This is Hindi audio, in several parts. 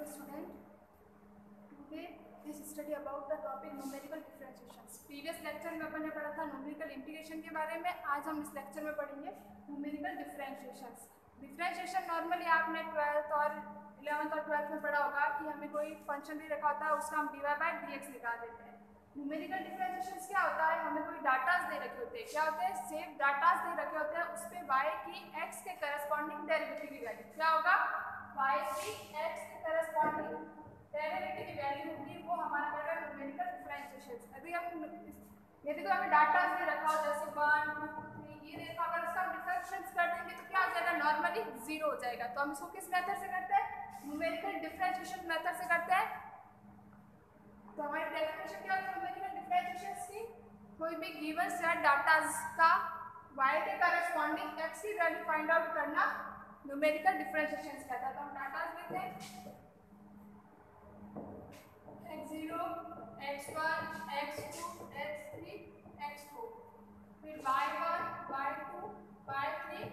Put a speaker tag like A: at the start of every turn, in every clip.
A: Hello student. Today is study about the topic numerical differentiations. Previous lecture में अपन ने पढ़ा था numerical integration के बारे में आज हम इस lecture में पढ़ेंगे numerical differentiations. Differentiation normally आपने 12th और 11th और 12th में पढ़ा होगा कि हमें कोई फ़ंक्शन भी रखा होता है उसका हम dy by dx निकाल देते हैं न्यूमेरिकल डिफरेंशिएशंस क्या होता है हमें कोई डाटास दे रखे होते हैं क्या होते हैं सेम डाटास दे रखे होते हैं उस पे y की x के करस्पॉन्डिंग डेरिवेटिव की वैल्यू क्या होगा y की x के करस्पॉन्डिंग डेरिवेटिव की वैल्यू होगी वो हमारा क्या न्यूमेरिकल डिफरेंशिएशंस यदि हम यदि तो हमें डाटास दे रखा हो, जैसे 1 2 3 ये देखा, अगर उसका डिफरेंशिएशंस कर देंगे तो क्या हो जाएगा? नॉर्मली ज़ीरो हो जाएगा। तो हम इसको किस मेथड से करते हैं? न्यूमेरिकल डिफरेंशिएशन मेथड से करते हैं। तो हमारी डेफिनेशन क्या होगी न्यूमेरिकल डिफरेंशिएशंस की? कोई भी गिवन सेट डाटास का y के करस्पॉन्डिंग x की वैल्यू फाइंड आउट करना न्यूमेरिकल डिफरेंशिएशंस कहता है तो हम डाटास लेते हैं x0 x1 x2 x3 x4 फिर y1 y2 y3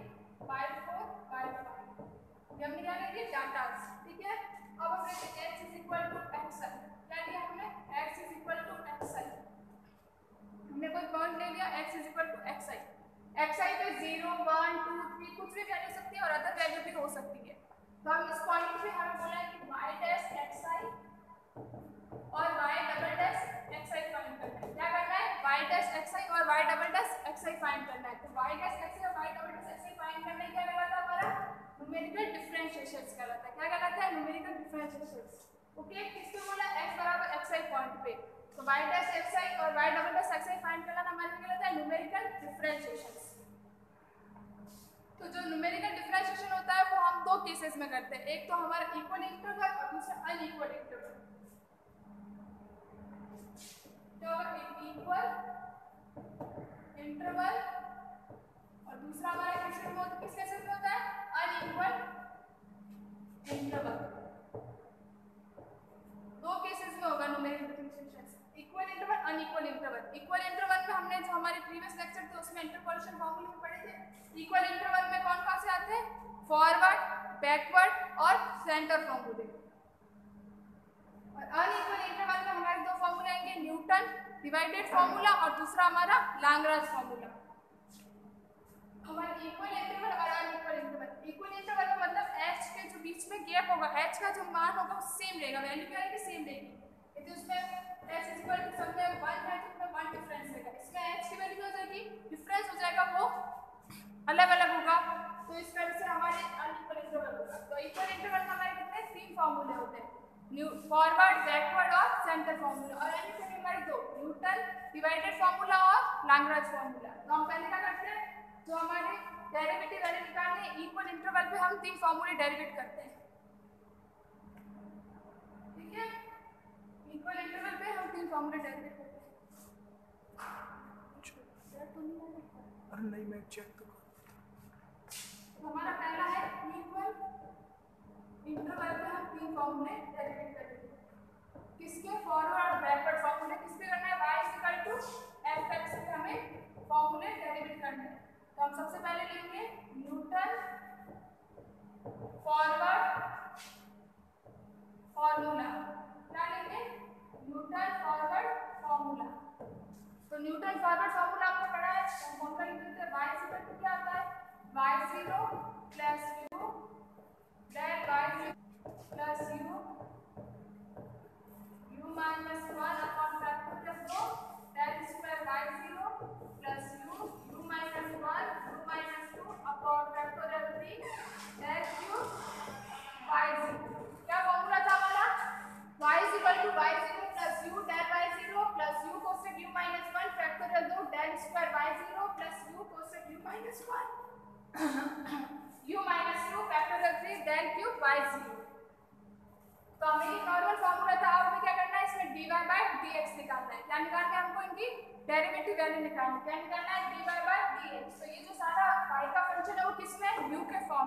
A: y4 y5 ये हमने क्या लिया डाटास ठीक है? अब हम लेते x is equal to क्या लिया हमने? X xi हमने कोई पॉइंट ले लिया? X equal to xi पे 0 1 2 3 कुछ भी वैल्यू सकती है और अदर वैल्यू भी हो सकती है तो हम इस पॉइंट पे हमें बोला है कि y डैश xi और y double dash xi find करना है क्या करना है y डैश xi और y double dash xi find करना है तो y डैश xi और y double dash xi find करने क्या कहलाता है हमारा न्यूमेरिकल डिफरेंशिएशंस कहलाता है क्या कहलाता है न्यूमेरिकल डिफरेंशिएशंस ओके किसको बोला x बराबर xi पॉइंट पे तो y डैश xi और y double dash xi find करना हमारे लिए कहलाता है न्यूमेरिकल डिफरेंशिएशंस तो जो न्यूमेरिकल डिफ्रेंशिएशन होता है, वो हम दो केसेस में करते हैं। एक तो हमारा इक्वल इंटरवल और दूसरा अनइक्वल इंटरवल तो इक्वल इंटरवल और दूसरा हमारा किसमें होता किस केसेस में होता है अनइक्वल इंटरवल दो केसेस में होगा numerical differentiation equal interval unequal interval equal interval में हमने जो हमारे प्रीवियस लेक्चर थे उसमें इंटरपोलेशन फार्मूले में पढ़े थे इक्वल इंटरवल में कौन कौन से आते हैं फॉरवर्ड बैकवर्ड और सेंटर फार्मूले और अनइक्वल इंटरवल में हमारे दो फार्मूले आएँगे न्यूटन डिवाइडेड फार्मूला और दूसरा हमारा लैंग्राज फार्मूला। हमारे इक्वल इंटरवल और अनइक्वल इंटरवल इक्वल इंटरवल का मतलब h के जो बीच में गैप होगा, h का जो मान होगा, वो सेम रहेगा। वैल्यू क्या रहेगी? सेम रहेगी। यदि उसमें h इक्वल टू सब में 1 है तो उसमें 1 डिफरेंस रहेगा। इसमें h की वैल्यू हो जाएगी? डिफरेंस हो जाएगा वो अलग अलग होगा। तो इस तरह से हमारे अनइक्वल इंटरवल होगा। तो इक्वल इंटरवल में हमारे कितने? तीन फार्मूले होते हैं। फॉरवर्ड बैकवर्ड और सेंटर फार्मूला और अनइक्वल हमारे दो न्यूटन डिवाइडेड फार्मूला और लैंग्राज फार्मूला तो हम पहले क्या करते हैं? जो हमारे डेरिवेटिव वैल्यू निकालने इक्वल इंटरवल पे हम तीन फार्मूले डेरिवेट करते हैं। ठीक है? इक्वल इंटरवल पे हम तीन फार्मूले डेरिवेट करते हैं।
B: अरे नहीं मैं चेक तो
A: हमारा पहला है इक्वल इंटरवल में हम तीन फॉर्म में डेरिवेटिव करेंगे किसके फॉरवर्ड बैकवर्ड फॉर्म में किसके करना है y इक्वल टू हमें फॉर्म डेरिवेटिव करना है तो हम सबसे पहले लेंगे न्यूटन फॉरवर्ड फॉर्मूला क्या लेंगे? न्यूटन फॉरवर्ड फॉर्मूला तो न्यूटन फॉरवर्ड फॉर्मूला आपको पढ़ा है फॉर्मूला लिखते हैं y क्या आता है? y0 0 That vai, né? in Brazil.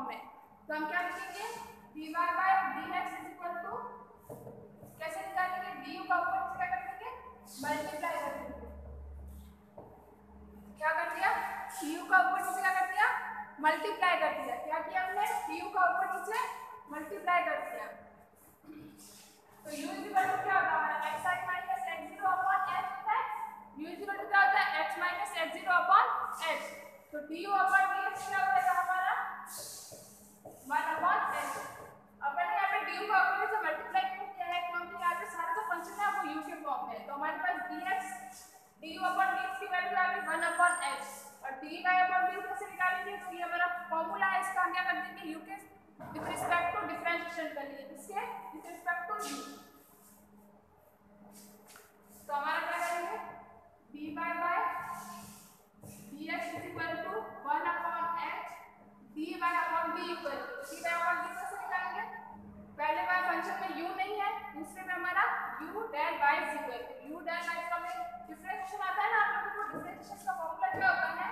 A: Form में। तो हम क्या लिखेंगे? D Y by D X is equal to कैसे निकालेंगे? डी यू का ऊपर क्या कर देंगे? मल्टीप्लाई कर देंगे। क्या कर दिया? यू का ऊपर नीचे क्या कर दिया? मल्टीप्लाई कर दिया। क्या किया हमने? यू का ऊपर नीचे मल्टीप्लाई कर दिया। तो यू इज़ इक्वल टू क्या होगा हमारा X I minus X zero upon X होता यू इज़ इक्वल टू क्या होता है? X minus X zero upon X तो du डिफरेंशिएशन कर लिए इसके विथ रिस्पेक्ट टू यू तो हमारा क्या करेंगे? Dy by dx is equal to 1 upon h dy upon du कर dy upon du कैसे निकालेंगे पहले वाला फ़ंक्शन में u नहीं है, दूसरे में हमारा u del y is equal to u del का डिफरेंशिएशन आता है ना आप लोगों को? डिफरेंशिएशन का फॉर्मूला क्या होता है?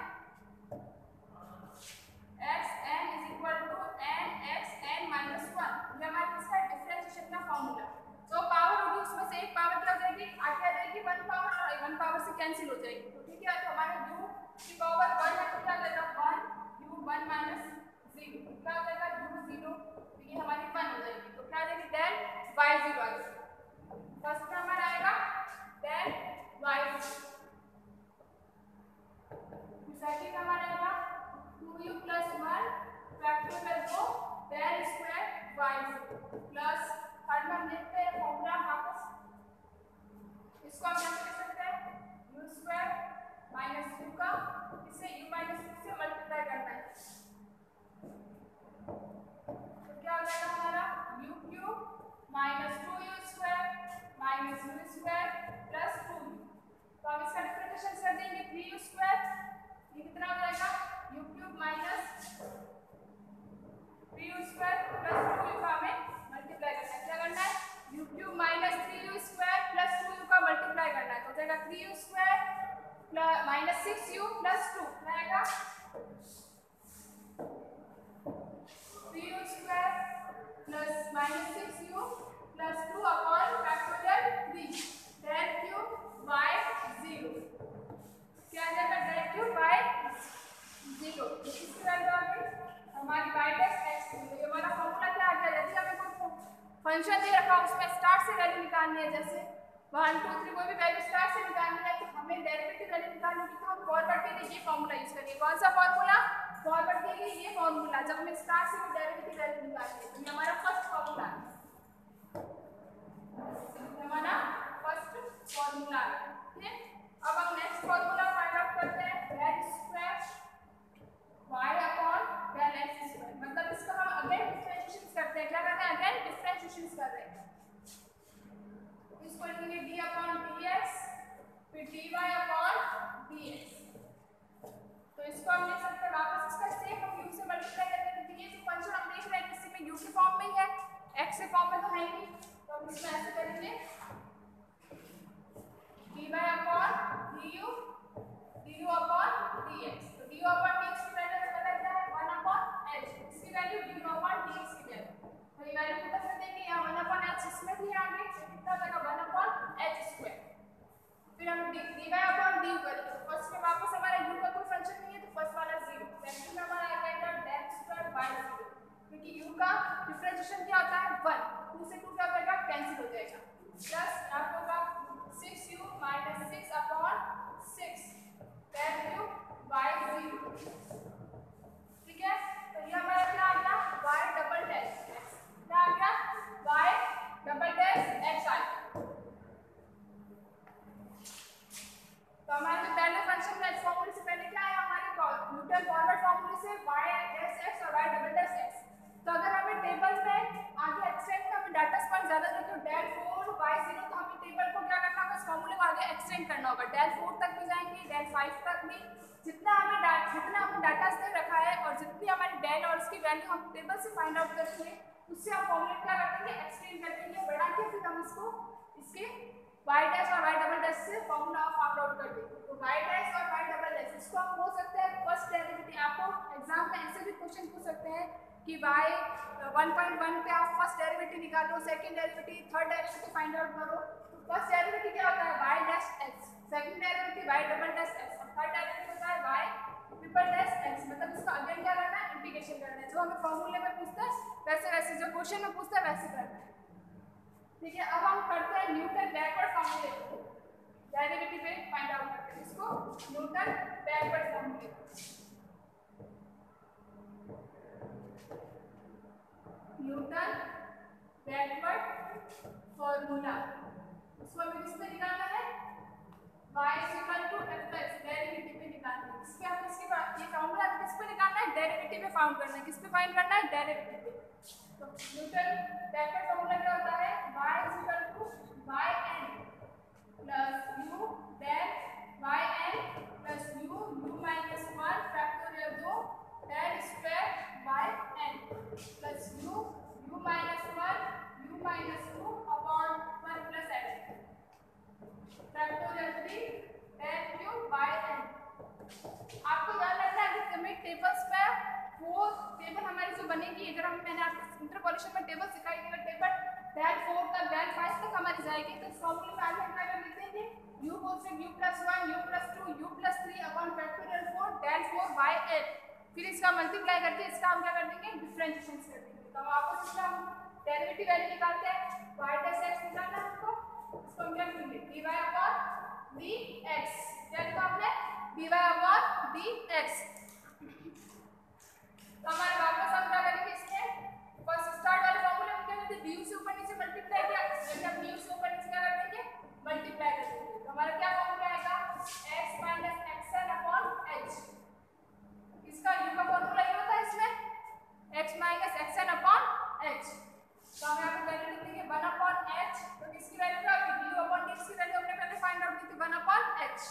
A: X n is equal to n x n minus 1 ये हमारा किसका डिफरेंशिएशन का फॉर्मूला जो पावर होगी, उसमें से एक पावर क्या हो जाएगी, आगे आ जाएगी वन पावर और वन पावर से कैंसिल हो जाएगी। तो ठीक है तो हमारा u की पावर वन है तो क्या हो जाएगा? One u one minus zero क्या हो जाएगा? u ज़ीरो तो ये हमारी वन हो जाएगी। तो क्या आ जाएगी? डेल y ज़ीरो आ जाएगी। फ़र्स्ट में हमारा आएगा डेल y सेकंड हमारा आएगा 2u plus 1 फैक्टर में दो del square y plus third में देखते हैं फॉर्मूला वापस इसको हम क्या लिख सकते हैं, u स्क्वायर माइनस u का, इसे u माइनस u से मल्टीप्लाई करना है तो क्या हो जाएगा हमारा, u cube minus two u square minus u square plus two तो हम इसका डिफरेंशिएशन कर देंगे थ्री यू स्क्वायर ये कितना हो जाएगा? u cube minus three u square plus two u का हमें मल्टीप्लाई करना है। क्या करना है? u cube minus three u square plus two u का मल्टीप्लाई करना है। तो हो जाएगा three u square minus six u plus two आएगा three u square plus minus six u plus two upon factorial three del cube y zero क्या जाएगा डेल क्यूब बाय ज़ीरो इसकी वैल्यू आ हमारी बाय डेस एक्स ये हमारा फॉर्मूला क्या आ गया? यदि हमें कोई फ़ंक्शन दे रखा, उसमें स्टार्ट से वैल्यू निकालनी है। जैसे वन टू थ्री कोई भी वैल्यू स्टार्ट से निकालनी है तो हमें डेरिवेटिव वैल्यू निकालनी है। तो हम फॉरवर्ड के लिए ये फॉर्मूला यूज़ करेंगे। कौन सा फॉर्मूला फॉरवर्ड के लिए ये फॉर्मूला जब हमें स्टार्ट से डेरिवेटिव वैल्यू निकालनी है तो ये हमारा फ़र्स्ट फॉर्मूला है। हमारा फ़र्स्ट फॉर्मूला है। ठीक है? अब हम नेक्स्ट फॉर्मूला फाइंड आउट करते हैं. Del square y upon del x square मतलब इसका हम अगेन डिफरेंशिएशन करते हैं. क्या करते हैं? अगेन डिफरेंशिएशन कर रहे हैं. इसको लिखेंगे d अपॉन dx फिर dy अपॉन dx तो इसको हम लिख सकते हैं वापस इसका सेम हम u से मल्टीप्लाई करते हैं क्योंकि ये जो फ़ंक्शन हम देख रहे हैं किसी में u के फॉर्म में ही है x के फॉर्म में तो है ही नहीं तो हम इसमें ऐसे करेंगे dy upon du du upon dx तो du अपॉन dx की वैल्यू हमें पता क्या है 1 अपॉन h इसकी वैल्यू du अपॉन dx की वैल्यू तो ये वैल्यू कितना से देंगे यहाँ 1 अपॉन h इसमें भी आ गई तो कितना हो जाएगा 1 अपॉन h स्क्वायर फिर हम dy अपॉन du करेंगे तो फ़र्स्ट में वापस हमारा u का कोई फ़ंक्शन नहीं है तो फ़र्स्ट वाला 0 सेकंड में हमारा आ जाएगा del स्क्वायर by 0 क्योंकि u का डिफरेंशिएशन क्या होता है 1 2 से 2 क्या हो जाएगा कैंसिल हो जाएगा प्लस यहाँ पे होगा 6u minus 6 upon 6 del cube by 0 ठीक है तो ये हमारा क्या आ गया y डबल डैश x क्या आ गया y डबल डैश x आ गया तो हमारे जो पहले फ़ंक्शन में फॉर्मूले से पहले क्या आया हमारे न्यूटन फॉरवर्ड फॉर्मूले से y डैश x और y डबल डैश x. तो अगर हमें टेबल में आगे एक्सटेंड में हमें डाटा स्पॉइंट ज़्यादा देखे डेल 4 y 0 तो हमें टेबल को क्या करना होगा? फॉर्मूले को आगे एक्सटेंड करना होगा। डेल 4 तक भी जाएँगे डेल 5 तक भी। जितना हमें जितना हमें डाटा दे रखा है और जितनी हमारी डेल और उसकी वैल्यू हम टेबल से फाइंड आउट करेंगे, उससे हम फॉर्मूले क्या कर देंगे? एक्सटेंड कर देंगे। बढ़ा के फिर हम इसको, इसके y डैश और y डबल डैश से फॉर्मूला फाइंड आउट कर देंगे तो y डैश और y डबल डैश इसको हम बोल सकते हैं फ़र्स्ट डेरिवेटिव आपको एग्ज़ाम में ऐसे भी क्वेश्चन पूछ सकते हैं कि y 1.1 पे आप फ़र्स्ट डेरिवेटिव निकालो second derivative third derivative find out करो। तो फ़र्स्ट डेरिवेटिव क्या होता है? Y dash x second derivative y double dash x और थर्ड डेरिवेटिव होता है y ट्रिपल डैश x मतलब इसका अगेन क्या करना है? इंटीग्रेशन करना है। जो हमें फॉर्मूले में पूछता है वैसे वैसे जो क्वेश्चन में पूछता है, वैसे करना है। ठीक है, अब हम करते हैं न्यूटन बैकवर्ड फॉर्मूले को डेरिवेटिव पे फाइंड आउट करते हैं। इसको न्यूटन बैकवर्ड फॉर्मूले न्यूटन बैकवर्ड फॉर्मूला इसको हमें किस पे निकालना है? y equal to f x derivative पे निकालना है। इसके हम इसके ये फॉर्मूला किस पे निकालना है? डेरिवेटिव पे फाउंड करना है। किस पे फाइंड करना है? डेरिवेटिव पे तो न्यूटन बैकवर्ड फार्मूला क्या होता है y is equal to yn plus u del yn plus u u minus 1 factorial 2 del square yn plus u u minus 1 u minus 2 upon 1 plus x factorial 3 del q by n आपको याद रखना है हमें टेबल्स में वो टेबल हमारी जो बनेगी अगर हम, मैंने आपको इंटरपोलेशन में टेबल सिखाई थी टेबल del 4 तक del 5 तक हमारी जाएगी। तो इस फॉर्मूले में आगे क्या कर लिख देंगे u को से u plus 1 u plus 2 u plus 3 upon factorial 4 del 4 by n फिर इसका मल्टीप्लाई करके इसका हम क्या कर देंगे? डिफरेंशिएशन कर देंगे। तो में हम डेरिवेटिव वैल्यू निकालते हैं। Y dash x निकालना हमको। इसको हम क्या लिखेंगे dy upon dx क्या लिखा आपने dy upon dx तो हमारे वापस हम क्या करेंगे इसमें फ़र्स्ट स्टार्ट वाले फॉर्मूले में क्या करते हैं? du से ऊपर नीचे मल्टीप्लाई किया। जैसे हम du से ऊपर नीचे क्या कर देंगे? मल्टीप्लाई कर देंगे। तो हमारा क्या फॉर्मूला आएगा? x minus xn upon h इसका u का फॉर्मूला ये होता है इसमें? x minus xn upon h तो हम यहाँ पे वैल्यू लिख देंगे 1 upon h तो किसकी वैल्यू क्या होगी du upon dx की वैल्यू हमने पहले फाइंड आउट की थी 1 upon h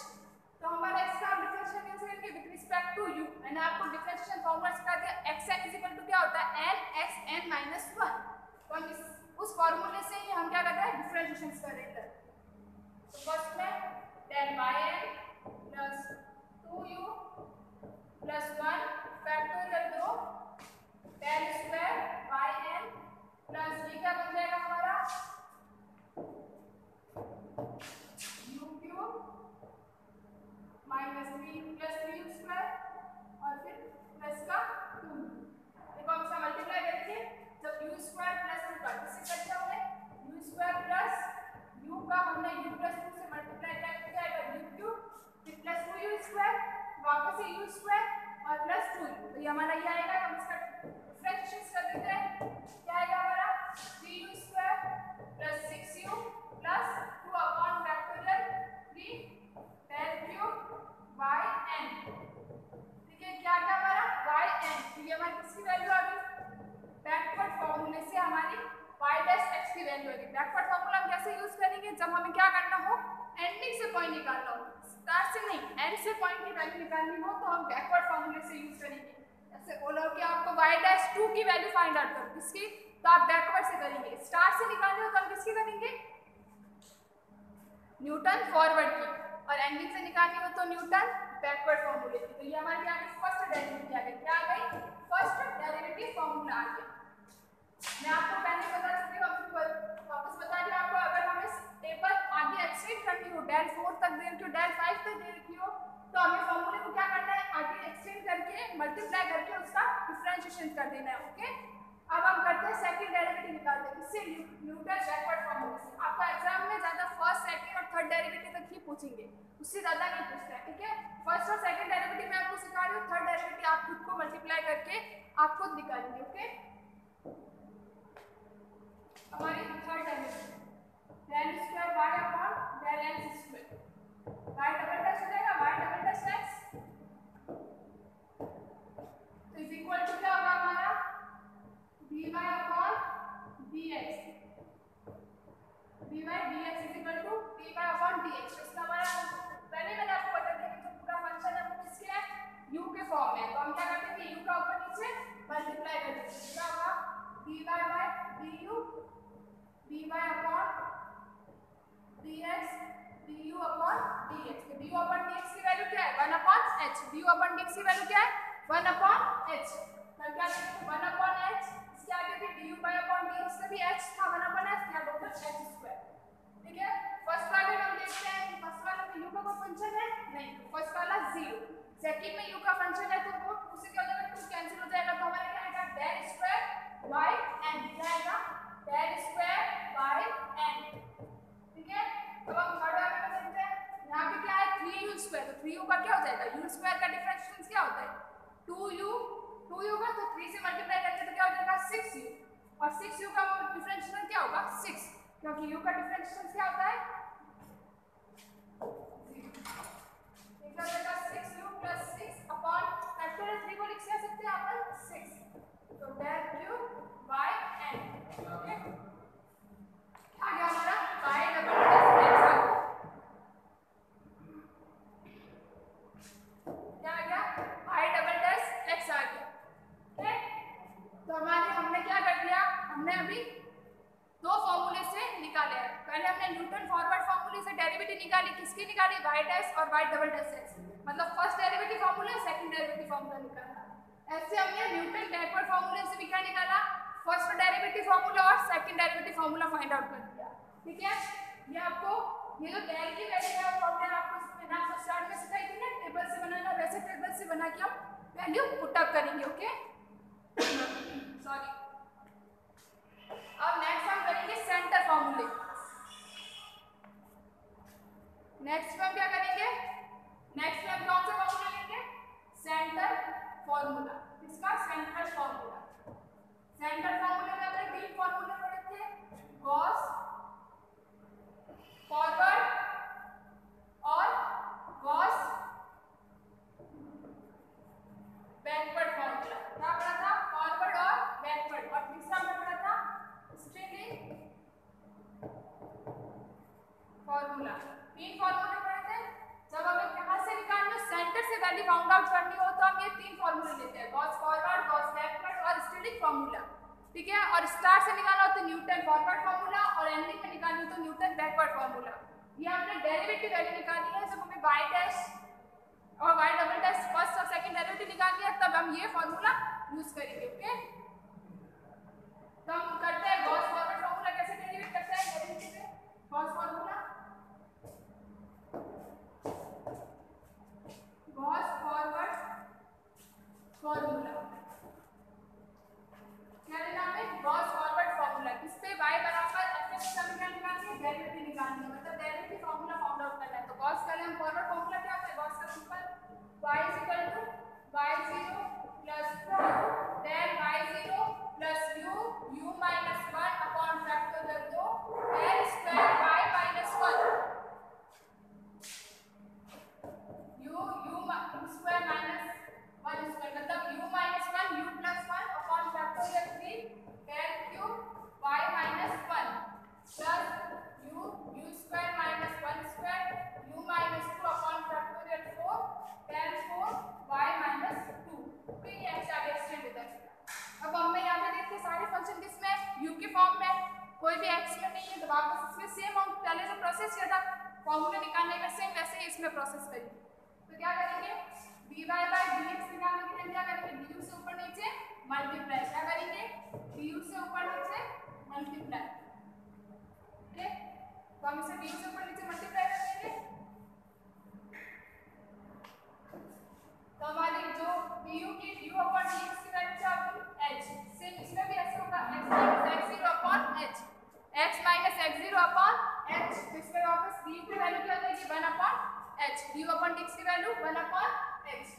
A: तो हमारा इसका डिफरेंशियल डिफरेंशिएशन कैसे करेंगे with respect to u and आपको डिफरेंशिएशन फॉर्मूला सिखा दिया टू क्या होता है? N xn 1 तो हम इस, उस फॉर्मूले से ही हम क्या करते हैं? डिफरेंशिएशन कर रहे हैं तो फ़र्स्ट में tan plus 2u plus 1 factorial 2 del square yn plus ये क्या बन जाएगा हमारा u cube minus three plus three square और फिर प्लस का टू देखो हम इसका मल्टीप्लाई करेंगे जब u स्क्वायर प्लस टू का किससे करते हमने u स्क्वायर प्लस u का हमने u प्लस टू से मल्टीप्लाई करके जाएगा u क्यूब फिर प्लस टू u स्क्वायर वापस से u स्क्वायर और प्लस टू तो ये हमारा ये आएगा हम इसका डिफरेंशिएशन कर देते हैं क्या आएगा हमारा 3u square plus 6u plus 2 upon factorial 3 del cube by n ठीक है क्या क्या हमारा y n तो ये हमारी किसकी वैल्यू आ गई बैकवर्ड फॉर्मूले से हमारी y dash x की वैल्यू आ गई बैकवर्ड फॉर्मूला हम कैसे यूज़ करेंगे जब हमें क्या करना हो एंडिंग से पॉइंट निकालना हो स्टार्ट से नहीं एंड से पॉइंट की वैल्यू निकालनी हो तो फॉर्मूले से यूज़ करेंगे। ऐसे बोलो कि आपको y dash 2 की वैल्यू फाइंड आउट करो। किसकी? तो आप बैकवर्ड से करेंगे। स्टार्ट से निकालने हो तो हम किसकी करेंगे न्यूटन फॉरवर्ड की। और एंडिंग से निकालनी हो तो न्यूटन बैकवर्ड फॉर्मूले की। तो ये हमारे यहाँ फ़र्स्ट डेरिवेटिव आ गई क्या आ गई? फ़र्स्ट डेरिवेटिव फॉर्मूला आ गया। मैं आपको पहले बता चुकी हूँ वापस बता रही आपको। अगर हमें टेबल आगे एक्सटेंड करनी हो डेल फोर तक दे रखी हो डेल फाइव तक दे रखी हो तो हमें फॉर्मूले को क्या करना है? आगे एक्सटेंड करके मल्टीप्लाई करके उसका डिफरेंशिएशन कर देना है ओके अब हम करते हैं सेकंड डेरिवेटिव निकालते हैं। किससे न्यूटन बैकवर्ड फॉर्मूले से आपका एग्ज़ाम में ज़्यादा फ़र्स्ट सेकंड और थर्ड डेरिवेटिव तक ही पूछेंगे। उससे ज़्यादा नहीं पूछता है, ठीक है? फ़र्स्ट और सेकंड डेरिवेटिव मैं आपको सिखा रही हूँ। थर्ड डेरिवेटिव आप खुद को मल्टीप्लाई करके आप खुद निकालेंगे ओके हमारी third derivative del square y upon del x square y double dash हो जाएगा y डबल डैश x तो इज़ इक्वल टू क्या होगा हमारा dy upon dx dy dx is equal to dy upon dx तो इसका हमारा पहले मैंने आपको बता दिया कि जो पूरा फ़ंक्शन है वो किसके है u के फॉर्म में है तो हम क्या करते हैं u का ऊपर नीचे मल्टीप्लाई कर देते हैं क्या होगा dy by du dy upon dx du upon dx तो du upon dx की वैल्यू क्या 1 upon h du upon dx की वैल्यू क्या है? 1 upon h. तो क्या लिखेंगे 1 upon h. इसके आगे भी du by upon dx का भी h था 1 upon h यहाँ टोटल h स्क्वायर ठीक है? फ़र्स्ट वाले में हम देखते हैं कि फ़र्स्ट वाले में u का कोई फ़ंक्शन है? नहीं. फ़र्स्ट वाला 0 सेकंड में u का फ़ंक्शन है तो वो, उसी के अंदर 2 कैंसिल जाएगा तो क्या क्या ठीक है? अब हम थर्ड वाले में यहाँ पे क्या है? 3u स्क्वायर तो 3u का क्या हो जाएगा? u स्क्वायर का डिफरेंशिएशन क्या होता है? 2u 2u का तो 3 से मल्टीप्लाई करके तो क्या हो जाएगा? 6u और सिक्स यू का डिफरेंशिएशन क्या होगा? सिक्स क्योंकि यू का डिफरेंशिएशन क्या होता है? Six u six upon factorial three को लिख सकते हैं अपन सिक्स तो del cube y n okay आ गया हमारा बाय डबल प्लस एक्स आ गया क्या आ गया बाय डबल डैश एक्स आ गया ठीक तो हमारे हमने क्या कर दिया हमने अभी दो फॉर्मूले से निकाले हैं पहले हमने न्यूटन फॉरवर्ड फॉर्मूले से डेरिवेटिव निकाली, किसकी निकाली? Y डैश और y डबल डैश x. मतलब first derivative formula second derivative formula निकाला। ऐसे हमने न्यूटन बैकवर्ड फॉर्मूले से भी क्या निकाला? फ़र्स्ट डेरिवेटिव फॉर्मूला और second derivative formula find out कर दिया। ठीक है? ये आपको, ये जो डेल की वैल्यू है, वो हमने आपको इसमें ना तो स्टार्ट में सिखाई थी ना टेबल से बनाना वैसे टेबल से बना के हम वैल्यू पुट अप करेंगे ओके सॉरी नेक्स्ट में क्या करेंगे? नेक्स्ट में कौन सा फॉर्मूला लेंगे? सेंटर फॉर्मूला इसका सेंटर फॉर्मूला सेंटर फॉर्मूले में हमने तीन फॉर्मूले पढ़े थे। गॉस फॉरवर्ड और गॉस बैकवर्ड फॉर्मूला क्या पढ़ा था? फॉरवर्ड और बैकवर्ड और तीसरा में पढ़ा था? स्ट्रिंग फॉर्मूला तीन फॉर्मूले पढ़े थे। जब हमें कहाँ से निकालना है सेंटर से वैल्यू फाउंड आउट करनी हो तो हम ये तीन फॉर्मूले लेते हैं। गॉस फॉरवर्ड गॉस बैकवर्ड और स्टैटिक फॉर्मूला ठीक है? और स्टार से निकालना हो तो न्यूटन फॉरवर्ड फॉर्मूला और एंडिंग में निकालनी हो तो न्यूटन बैकवर्ड फॉर्मूला ये हमने डेरिवेटिव वैल्यू निकाली है, जब हमें y डैश और y डबल डैश फ़र्स्ट और सेकंड डेरिवेटिव निकालनी है, तब हम ये फॉर्मूला यूज़ करेंगे ओके तो हम करते हैं गॉस फॉरवर्ड फॉर्मूला कैसे डेरिवेट करते हैं डेरिवेटिव में Gauss formula Gauss forward formula क्या लेना हमें गॉस फॉरवर्ड फॉर्मूला इस पे y बराबर fx समीकरण निकालनी है डेरिवेटिव निकालनी है मतलब डेरिवेटिव फॉर्मूला फाउंड आउट करना है तो गॉस का हम फॉरवर्ड फॉर्मूला क्या होता है गॉस का simple y y0 plus 4 del y0 plus u u minus 1 upon factorial 2 del square y minus 1 u u ma- square minus 1 square मतलब u minus 1 u plus 1 upon factorial 3 del cube y minus 1 plus u u square minus 1 square u minus 2 upon factorial 4 del 4 y minus 2 तो ये ऐसे आगे एक्सटेंड होता है अब हमें यहाँ पे देखते हैं सारे फ़ंक्शन किसमें u के फॉर्म में कोई भी x तो वापस इसमें सेम हम पहले जो प्रोसेस किया था फॉर्मूला निकालने में सेम वैसे ही इसमें प्रोसेस करेंगे तो क्या करेंगे? dy by dx निकालने के लिए क्या करेंगे? du से ऊपर नीचे मल्टीप्लाई क्या करेंगे? du से ऊपर नीचे मल्टीप्लाई ओके तो हम इसे du से ऊपर नीचे मल्टीप्लाई कर देंगे। तो हमारी जो du की du upon dx की वैल्यू क्या होगी? h सेम इसमें भी ऐसे होगा। X minus x0 upon h x minus x0 upon h तो इसमें वापस du की वैल्यू क्या हो जाएगी 1 upon h du upon dx की वैल्यू 1 upon h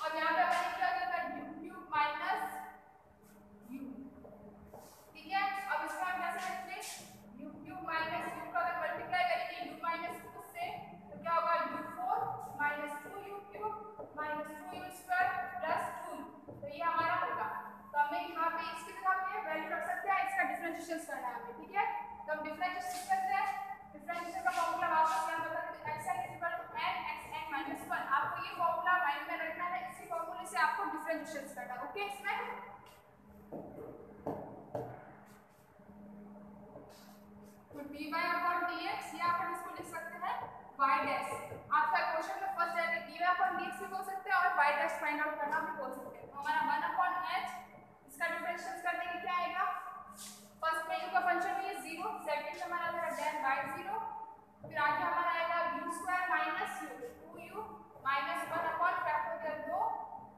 A: अब यहाँ पे अपन क्या करता है u cube minus u ठीक है अब इसको हम कैसे करेंगे u cube minus u का अगर मल्टीप्लाई करेंगे u minus 2 से तो क्या होगा u4 minus 2u cube minus 2u square plus 2 तो ये हमारा होगा तो हमें यहाँ पे इसकी जगह पे वैल्यू रख सकते इसका डिफरेंशिएशन करना है, ठीक है? तो हम डिफरेंशिएशन करते हैं। डिफरेंशिएशन का फॉर्मूला वापस यहाँ बता देते हैं। Xn n xn 1 आपको ये फॉर्मूला माइंड में रखना है, इसी फॉर्मूले से आपको डिफरेंशिएशन करना है ओके इसमें? तो upon dx, ये अपन इसको लिख सकते हैं, y आपका क्वेश्चन में फ़र्स्ट dy upon dx भी बोल सकते हैं और y फाइंड आउट करना भी बोल सकते हैं। तो हमारा 1 upon h, इसका के क्या आएगा? फ़र्स्ट में u का फ़ंक्शन है 0 सेकंड में हमारा आएगा tan y0 फिर आगे हमारा आएगा u square minus u 2u minus 1 upon factorial 2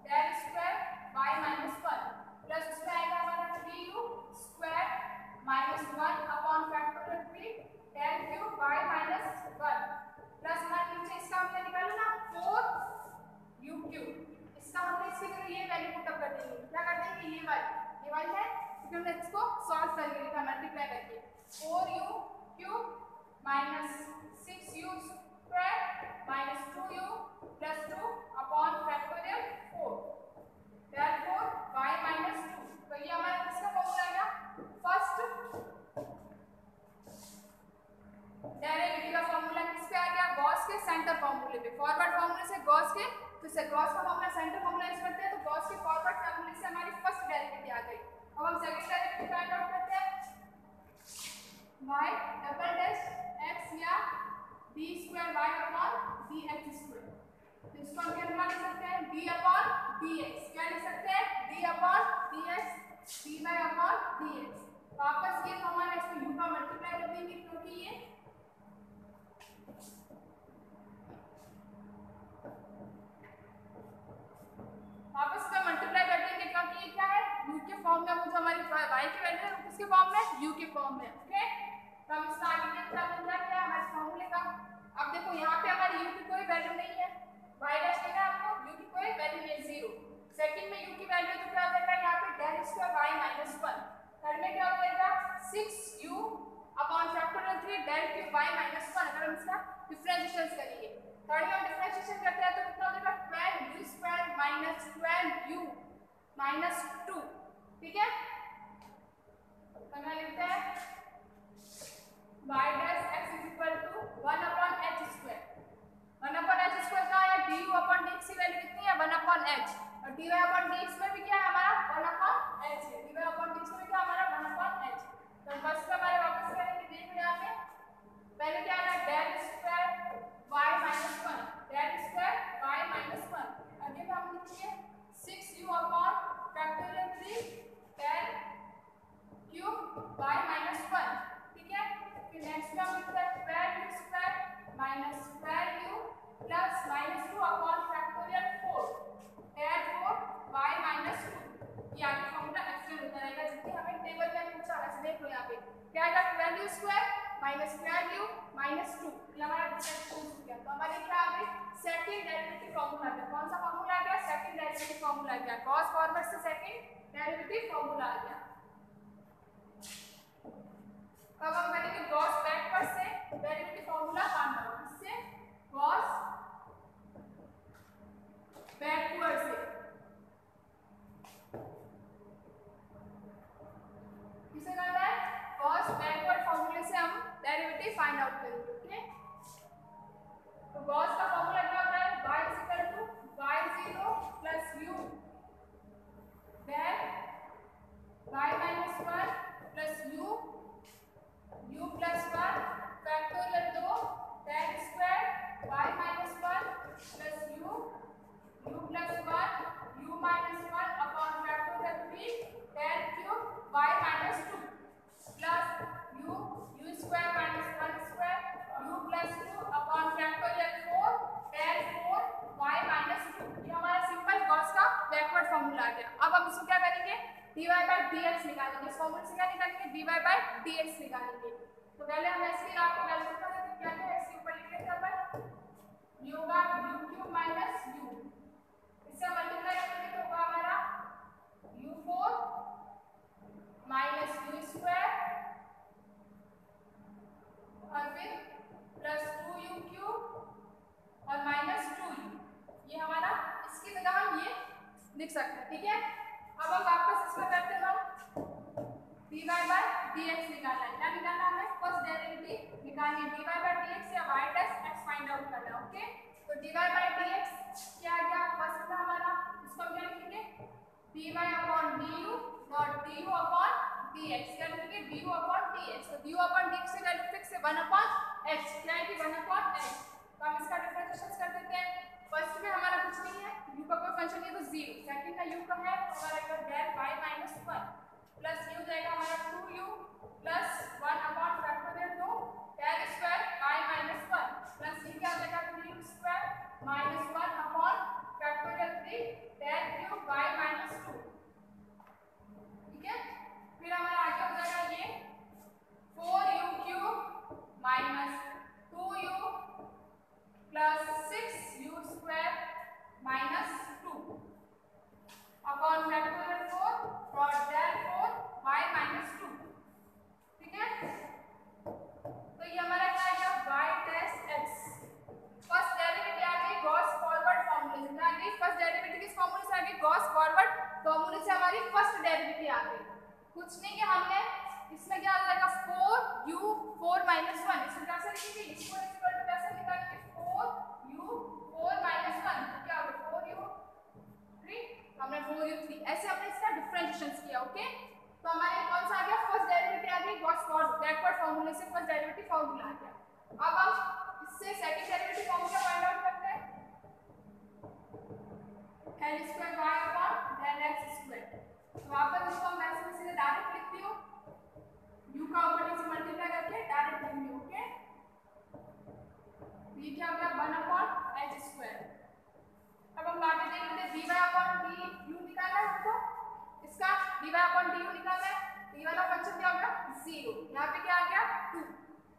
A: tan square y minus 1 plus उसमें आएगा हमारा 3u square minus 1 upon factorial 3 tan cube y minus 1 plus हमारे नीचे इसका हमने निकाला ना 4 u क्यूब इसका हमने इसकी जगह ये वैल्यू पुट अप कर देंगे। क्या करते हैं फिर हमने इसको सॉल्व करके लिखा मल्टीप्लाई करके four u cube minus six u square minus two u plus two upon factorial four therefore, y minus two तो ये हमारा किसका फॉर्मूला आ गया फ़र्स्ट डेरिवेटिव का फॉर्मूला किस पे आ गया? गॉस के सेंटर फॉर्मूले पे. फॉरवर्ड फॉर्मूले से गॉस के तो से गॉस का फॉर्मूला सेंटर फॉर्मूला यूज़ करते हैं तो गॉस के फॉरवर्ड फॉर्मूले से हमारी फ़र्स्ट डेरिवेटिव आ गई. अब हम सेकंड डेरिवेटिव फाइंड आउट करते हैं। Y डबल डैश x या d square y upon dx square तो इसको हम क्या लिख सकते हैं? D अपॉन dx क्या लिख सकते हैं? D upon dx dy upon dx वापस ये कॉमन है इसको u का मल्टीप्लाई कर देंगे, क्योंकि ये वापस कर ये क्या है u के फॉर्म में वो जो हमारी y की वैल्यू है किसके फॉर्म में u के फॉर्म में ओके तो हम इसका आगे क्या बन क्या क्या हमारे फॉर्मूले का अब देखो, यहाँ पे हमारी u की कोई वैल्यू नहीं है। Y डैश देगा आपको, u की कोई वैल्यू नहीं ज़ीरो सेकंड में u की वैल्यू तो क्या हो यहाँ पे del square y minus one third में क्या हो जाएगा? Six u upon factorial three del cube y minus one अगर हम इसका डिफरेंशिएशन करेंगे। थर्ड में डिफरेंशिएशन करते हैं तो कितना हो जाएगा? Twelve u square minus twelve u minus two, ठीक है? तो लिखते हैं। y dash x is equal to 1 upon h square 1 upon h square का है? du upon dx की वैल्यू कितनी है? 1 upon h और dy upon dx में भी क्या है हमारा? 1 upon h है। dy upon dx में क्या हमारा? 1 upon h तो फ़र्स्ट हमारे वापस करेंगे, देख यहाँ पे पहले क्या है? Del square y minus 1 del square y minus 1 again हम लिखिए 6u upon factorial 3 del cube y minus 1 ठीक है? फिर नेक्स्ट में हम लिखते हैं square u square minus square u plus minus two upon factorial four add four y minus two ये आगे फॉर्मूला एक्सप्लेन होता रहेगा। जितनी हमें टेबल में पूछा, वैसे देख यहाँ पे। क्या आएगा twelve u square minus square u minus two हमारा डिफरेंशिएशन हो गया तो हमारे क्या आ गई सेकंड डेरिवेटिव फॉर्मूला गया। कौन सा फॉर्मूला आ गया? सेकंड डेरिवेटिव फॉर्मूला आ गया। cos फॉरवर्ड से सेकंड डेरिवेटिव फॉर्मूला आ गया। अब हम करेंगे गॉस बैकवर्ड से डेरिवेटिव फार्मूला फाइंड आउट इससे गॉस बैकवर्ड से। किसे करना है गॉस बैकवर्ड फॉर्मूले से हम डेरिवेटिव फाइंड आउट करेंगे ओके तो गॉस का फार्मूला क्या होता है? y is equal to y0 plus u, then y minus 1 plus u u plus 1 factorial 2 tan square y minus 1 plus u u plus 1 u minus 1 upon factorial 3 tan cube y minus 2 plus u u square minus 1 square u plus 2 upon factorial 4 tan 4 y minus 2 ये हमारा सिंपल गॉस का बैकवर्ड फॉर्मूला आ गया अब हम इसको क्या dy by dx निकालेंगे। इस फॉर्मूले से क्या निकालेंगे dy by dx निकालेंगे। तो पहले हम ऐसे आपको कैलकुलेट कर देते क्या है? इसके ऊपर लिख लेते हैं अपन। u का u क्यूब माइनस u इससे मल्टीप्लाई करेंगे तो होगा हमारा u4 माइनस u स्क्वायर और फिर प्लस टू यू क्यूब और माइनस टू यू ये हमारा, इसकी जगह हम ये लिख सकते हैं, ठीक है? अब हम वापस इसको करते हैं हम dy by dx निकालना है। क्या निकालना है फ़र्स्ट डेरिवेटिव निकालनी है dy by dx या y dash x find out करना है ओके तो dy by dx क्या आ गया फ़र्स्ट में हमारा? इसको हम क्या लिखेंगे? dy upon du dot du upon dx क्या लिखेंगे? du upon dx तो du upon dx से वैल्यू फिक्स है 1 upon x क्या है कि 1 upon x तो हम इसका डिफरेंशिएशन कर देते हैं। फ़र्स्ट में हमारा कुछ नहीं है, u का कोई फ़ंक्शन नहीं है तो 0 सेकंड का u का है, हमारा इधर डेल y minus 1 प्लस ये हो जाएगा हमारा 2u plus 1 upon factorial 2 del square y minus 1 plus ये क्या हो जाएगा 3u square minus 1 upon factorial 3 del cube y minus 2 ठीक है? फिर हमारा आगे हो जाएगा ये 4u cube minus 2u plus six u square minus two upon factor four broad del four y minus two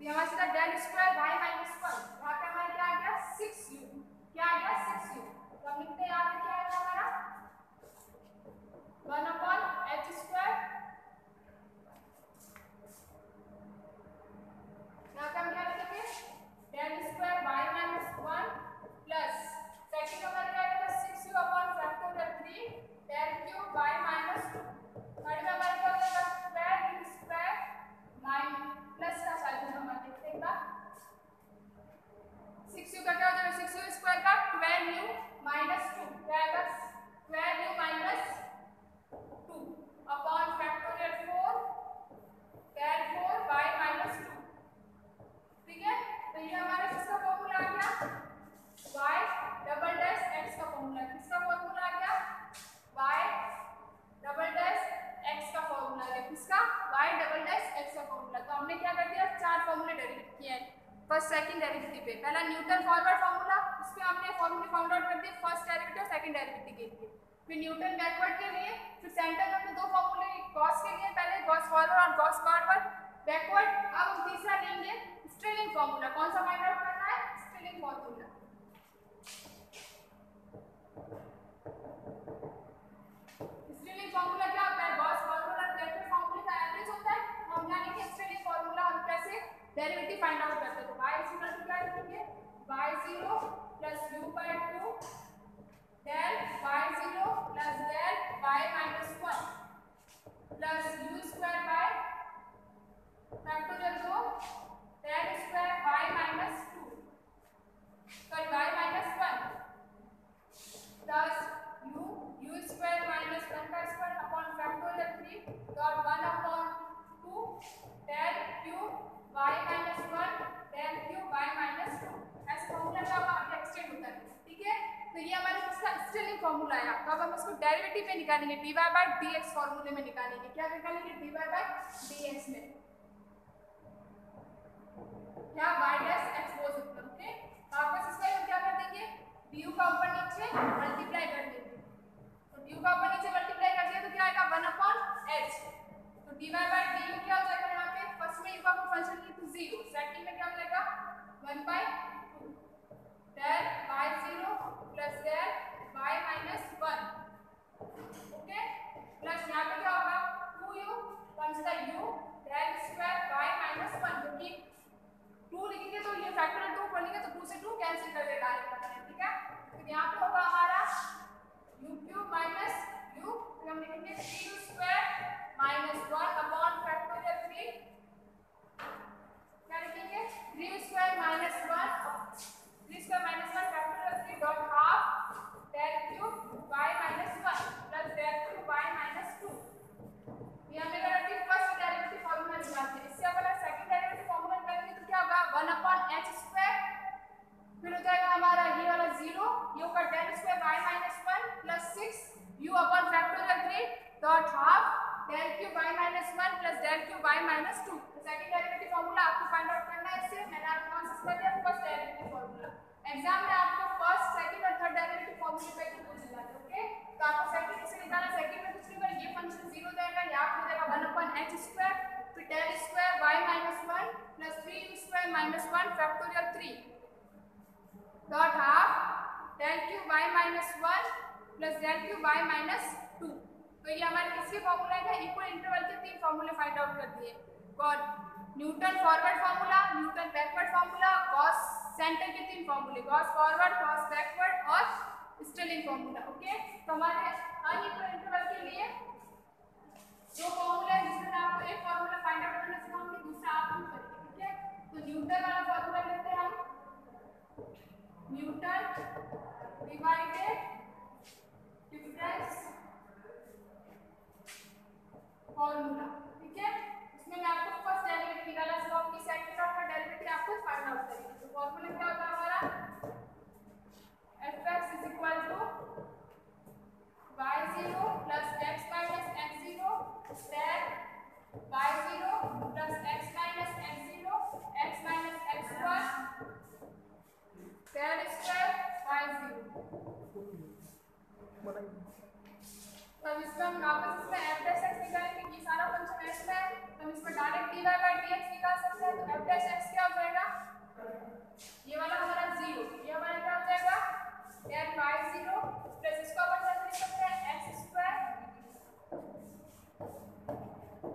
A: तो हमारा सीधा del square y minus one यहाँ पे हमारा क्या आ गया? सिक्स यू क्या आ गया? सिक्स यू तो हम लिखते हैं यहाँ पे क्या आएगा हमारा? वन अपॉन एच स्क्वायर यहाँ पे हम क्या लिखेंगे? Del square y minus one plus second हमारा क्या आएगा six u upon factorial three del cube y minus two third में हमारा क्या हो जाएगा square u square minus plus का साइन हम देखते हैं एक बार सिक्स यू का क्या हो जाएगा सिक्स यू स्क्वायर का ट्वेल्व यू माइनस टू क्या आएगा twelve u minus two upon factorial four del four y minus two ठीक है? तो ये हमारा किसका फॉर्मूला आ गया? Y डबल डैश x का फॉर्मूला किसका फॉर्मूला आ गया? Y डबल डैश x का फॉर्मूला आ गया किसका? Y डबल डैश x का फॉर्मूला तो हमने क्या कर दिया? चार फॉर्मूले डेरिवेट किए हैं। फ़र्स्ट सेकंड डेरिवेटिव पे। पहला न्यूटन फॉरवर्ड फार्मूला पे हमने फॉर्मूले फाउंड आउट कर दिए फ़र्स्ट डेरिवेटिव और सेकंड डेरिवेटिव के लिए। फिर न्यूटन बैकवर्ड के लिए, फिर सेंटर में हमने दो फॉर्मूले गॉस के लिए, पहले गॉस फॉरवर्ड और गॉस फॉरवर्ड बैकवर्ड अब हम तीसरा लेंगे स्ट्रेलिंग फार्मूला कौन सा फाइंड आउट करना है? स्ट्रेलिंग फॉर्मूला स्ट्रेलिंग फॉर्मूला क्या होता है गॉस फॉरवर्ड और बैकवर्ड फॉर्मूले का एवरेज होता है तो हम जानेंगे स्ट्रेलिंग फॉर्मूला हम कैसे डेरिवेटिव फाइंड आउट करते तो y to क्या लिखेंगे y0 plus u by 2 del y0 plus del y minus 1 plus u square by factorial 2 del square y minus 2 sorry y minus 1 plus u u square minus 1 का square upon factorial 3 dot 1 upon 2 del cube y minus 1 del cube y minus 2 ऐसे फॉर्मूला का आगे एक्सटेंड होता है। ठीक है? तो ये हमारे इसका स्टेलिंग फॉर्मूला है तो अब हम इसको डेरिवेटिव में निकालेंगे। dy by dx फॉर्मूले में निकालेंगे। क्या निकालेंगे? dy by dx में। क्या y dash x बोल सकते हैं ओके वापस इसका हम क्या कर देंगे? du का ऊपर नीचे मल्टीप्लाई कर देंगे। तो du का ऊपर नीचे मल्टीप्लाई कर दिया तो क्या आएगा? 1 upon h. तो dy by du क्या हो जाएगा? फ़र्स्ट में u का फ़ंक्शन की तो 0 सेकंड में क्या हो जाएगा 1 by 2 del y0 plus del y minus 1 okay plus यहाँ पे क्या होगा? 2u comes the u del square y minus 1 जो कि 2 लिखेंगे तो ये फैक्टोरियल 2 खोलेंगे तो 2 से 2 कैंसिल कर देगा ठीक है? तो यहाँ पे होगा हमारा u क्यूब माइनस u. फिर हम लिखेंगे 3u square minus 1 upon factorial 3 क्या लिखेंगे 3u square minus 1 3 square minus 1 factorial 3 dot half cube y minus 1 plus cube y minus 2 ये डेरिवेटिव फ़र्स्ट डेरिवेटिव फार्मूला निकालते हैं। इससे अगर सेकंड डेरिवेटिव फार्मूला तो क्या होगा? 1 अपॉन h स्क्वायर फिर हो जाएगा हमारा ये वाला 0 u का del square y minus 1 plus 6 u upon factorial 3 dot half del cube y minus 1 plus del cube y minus 2 second derivative formula आपको फाइंड आउट करना है इससे। मैंने आपको आंसर कर दिया फ़र्स्ट डेरिवेटिव फार्मूला एग्ज़ाम में आपको फ़र्स्ट सेकंड और थर्ड डेरिवेटिव फार्मूले पे ही पूछ जाता ओके तो आपको सेकंड से निकालना सेकंड में नहीं होगा ये फ़ंक्शन 0 जाएगा यहाँ पे हो जाएगा 1 upon h स्क्वायर फिर del square y minus 1 plus 3u square minus 1 factorial 3 dot half del cube y minus 1 plus del cube y minus 2 तो ये हमारे किसके फॉर्मूला है? इक्वल इंटरवल के तीन फॉर्मूले फाइंड आउट कर दिए। Newton forward formula, Newton backward formula, Gauss centre के तीन फॉर्मूले, गॉस फॉरवर्ड, गॉस बैकवर्ड और स्टेलिंग फार्मूला ओके तो हमारे अनइक्वल इंटरवल के लिए दो फॉर्मूला है, जिसमें आपको एक फॉर्मूला फाइंड आउट करना सिखाऊँगी दूसरा आप यूज़ करेंगे ठीक है तो न्यूटन वाला फॉर्मूला लेते हैं हम। न्यूटन डिवाइडेड डिफरेंस फॉर्मूला ठीक है? इसमें मैं आपको फ़र्स्ट डेरिवेटिव निकाला स्लॉप की सेकंड का डेरिवेटिव आपको फाइंड आउट करेंगे। तो फॉर्मूला क्या होता है हमारा? fx is equal to y0 plus x minus x0 tan y0 plus x minus x0 x minus x1 square y0
B: बनाइए
A: तो अब इसमें हम वापस इसमें f dash x निकालेंगे, ये सारा फ़ंक्शन f में है हम इसमें डायरेक्ट dy dx निकाल सकते हैं तो f dash x क्या हो जाएगा? ये वाला हमारा 0 ये हमारा क्या हो जाएगा tan y0 प्लस इसको अपन कैसे लिख सकते हैं x स्क्वायर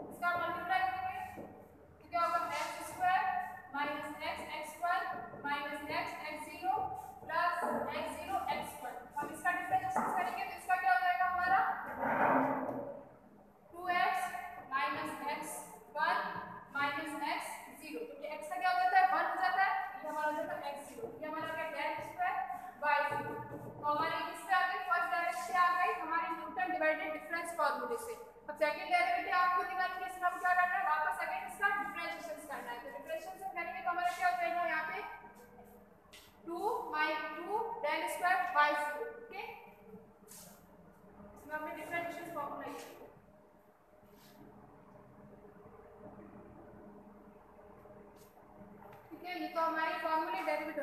A: इसका मल्टीप्लाई करेंगे तो क्या होगा x square minus x x1 minus x x0 plus x0 x1 हम इसका डिफरेंशिएशन करेंगे तो इसका क्या हो जाएगा हमारा 2x minus x1 minus x0 क्योंकि x का क्या हो जाता है 1 हो जाता है ये हमारा हो जाता है x0 ये हमारा क्या tan स्क्वायर y0 तो हमारे इससे आगे फ़र्स्ट डायरेक्शन आ गई हमारे न्यूटन डिवाइडेड डिफरेंस फार्मूले से अब सेकंड डेरिवेटिव आपको निकालने के हम क्या करना है वापस अगेन इसका डिफरेंशिएशन करना है तो डिफरेंशिएशन करेंगे तो हमारा क्या हो जाएगा यहाँ पे 2 2 tan स्क्वायर y0 ओके इसमें हमने डिफरेंशिएशन फार्मूला लिखा ठीक है ये तो हमारी फॉर्मूले डेरिवेटिव